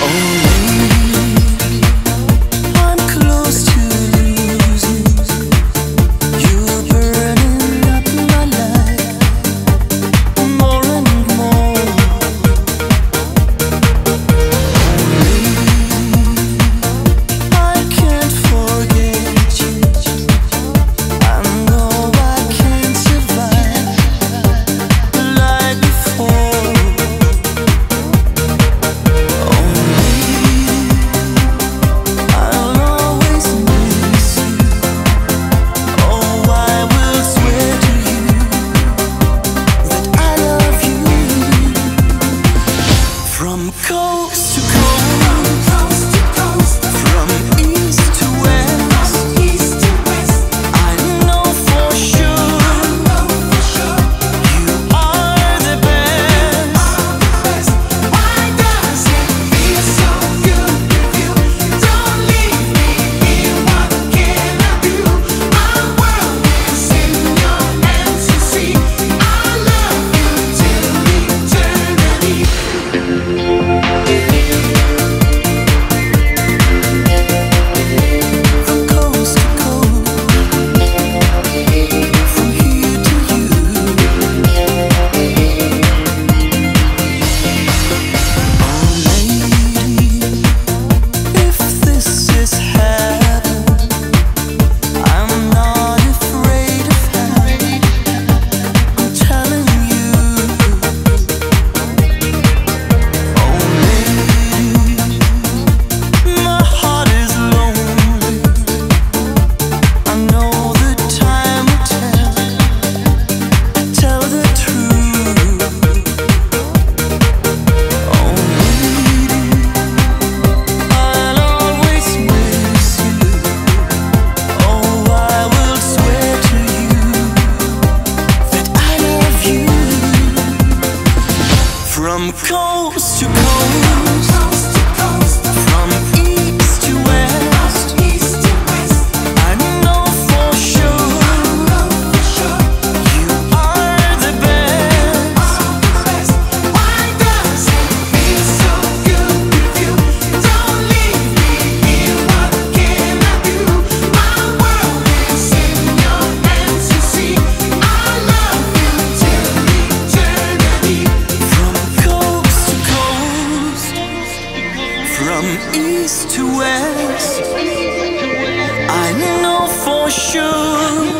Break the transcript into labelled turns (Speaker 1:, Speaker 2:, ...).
Speaker 1: Oh I'm to east to west. I know for sure.